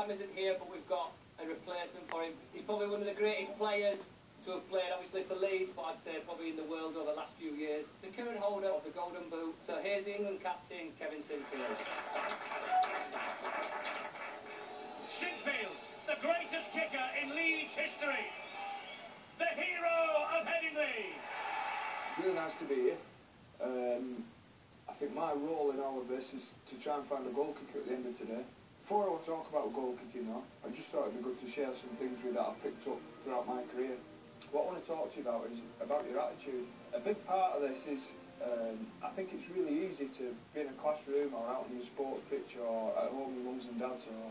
Tam isn't here, but we've got a replacement for him. He's probably one of the greatest players to have played, obviously, for Leeds, but I'd say probably in the world over the last few years. The current holder of the Golden Boot. So here's the England captain, Kevin Sinfield. Sinfield, the greatest kicker in Leeds history. The hero of Headingley. It's really nice to be here. Um, I think my role in all of this is to try and find a goal kicker at the end of today. Before I talk about goal though, I just thought it'd be good to share some things with that I've picked up throughout my career. What I want to talk to you about is about your attitude. A big part of this is um, I think it's really easy to be in a classroom or out on your sports pitch or at home with mums and dads or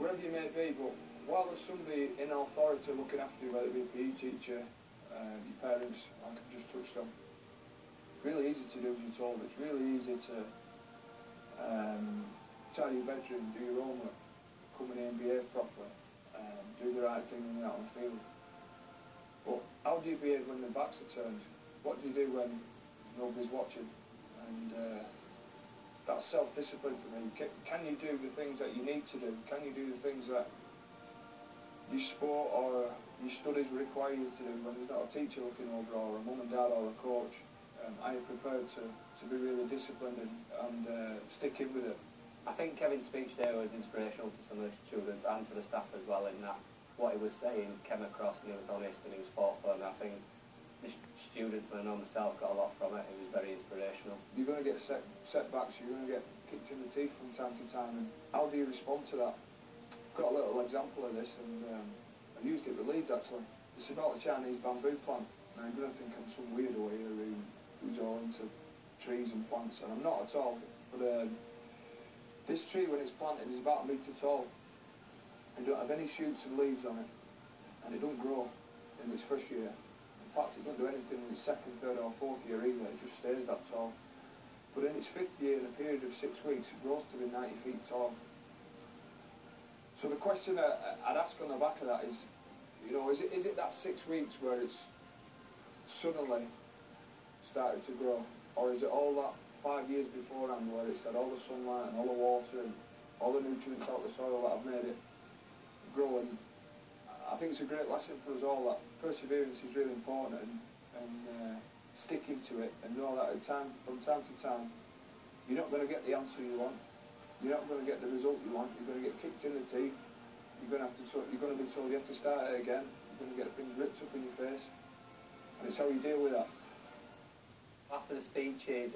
wherever you may be, but while there's somebody in authority looking after you, whether it be a PE teacher, um, your parents, like I've just touched on, it's really easy to do as you're told. It's really easy to um, your bedroom, do your homework, come in and behave properly, um, do the right thing when out on the field. But how do you behave when the backs are turned? What do you do when nobody's watching? And uh, that's self-discipline for me. Can, you do the things that you need to do? Can you do the things that your sport or your studies require you to do when there's not a teacher looking over or a mum and dad or a coach? Um, are you prepared to, to be really disciplined and, and uh, stick in with it? I think Kevin's speech there was inspirational to some of the students and to the staff as well in that what he was saying came across and he was honest and he was thoughtful and I think the students and I know myself got a lot from it. It was very inspirational. You're going to get set, setbacks, you're going to get kicked in the teeth from time to time and how do you respond to that? I've got a little example of this and um, I used it with Leeds actually. It's about a Chinese bamboo plant. Now you're going to think I'm some weirdo here who, who's all into trees and plants and I'm not at all. But um, this tree when it's planted is about a metre tall. It don't have any shoots and leaves on it and it don't grow in its first year. In fact it doesn't do anything in its second, third or fourth year either, it just stays that tall. But in its fifth year, in a period of six weeks, it grows to be 90 feet tall. So the question I'd ask on the back of that is, you know, is it, is it that six weeks where it's suddenly started to grow? Or is it all that five years beforehand where it's had all the sunlight and all the water and all the nutrients out of the soil that have made it grow? And I think it's a great lesson for us all that perseverance is really important and, and uh, sticking to it and know that at time, from time to time you're not going to get the answer you want. You're not going to get the result you want. You're going to get kicked in the teeth. You're going to have to. You're going to be told you have to start it again. You're going to get things ripped up in your face, and it's how you deal with that. After the speeches